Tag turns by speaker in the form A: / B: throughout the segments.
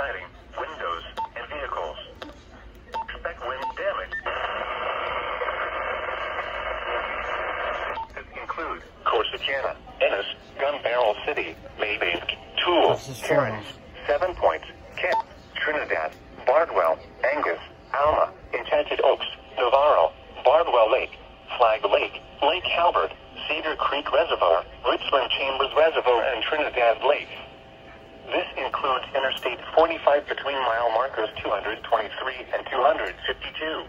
A: siding, windows, and vehicles. Expect wind damage. This includes Corsicana, Ennis, Gun Barrel City, Mabank, Tool, Kerens, Seven Points, Kemp, Trinidad, Bardwell, Angus, Alma, Enchanted Oaks, Navarro, Bardwell Lake, Flag Lake, Lake Halbert, Cedar Creek Reservoir, Richland Chambers Reservoir, and Trinidad Lake. This includes Interstate 45 between mile markers 223 and 252.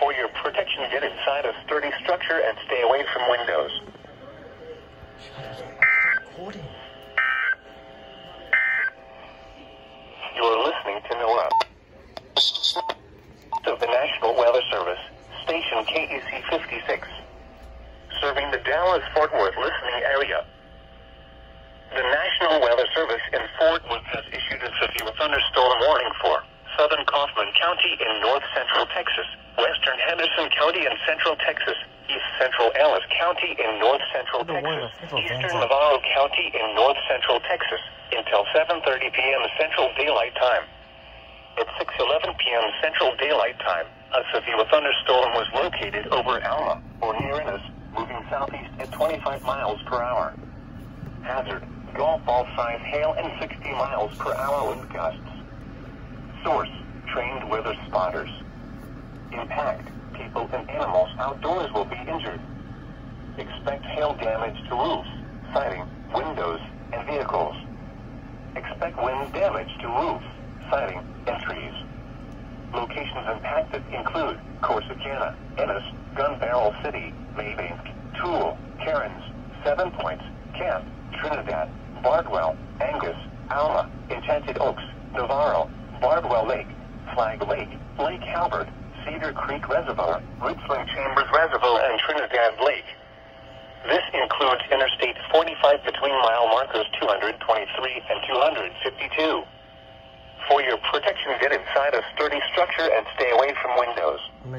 A: For your protection, get inside a sturdy structure and stay away from windows.
B: Recording.
A: You are listening to NOAA. Of the National Weather Service, station KEC 56, serving the Dallas-Fort Worth listening area. The National Weather Service in Fort Worth has issued a severe thunderstorm warning for southern Kaufman County in north central Texas, western Henderson County in central Texas, east central Ellis County in north central
B: I don't know why
A: Texas, eastern Navarro County in north central Texas until 7:30 p.m. Central Daylight Time. At 6:11 p.m. Central Daylight Time, a severe thunderstorm was located over Alma or near Ennis, moving southeast at 25 miles per hour. Hazard: golf ball size hail and 60 miles per hour wind gusts. Source: trained weather spotters. Impact: people and animals outdoors will be injured. Expect hail damage to roofs, siding, windows, and vehicles. Expect wind damage to roofs, siding, and trees. Locations impacted include Corsicana, Ennis, Gun Barrel City, Mabank, Tool, Kerens, Seven Points, Kemp, Trinidad, Bardwell, Angus, Alma, Enchanted Oaks, Navarro, Flag Lake, Lake Halbert, Cedar Creek Reservoir, Richland Chambers Reservoir, and Trinidad Lake. This includes Interstate 45 between mile markers 223 and 252. For your protection, get inside a sturdy structure and stay away from windows.
B: I'm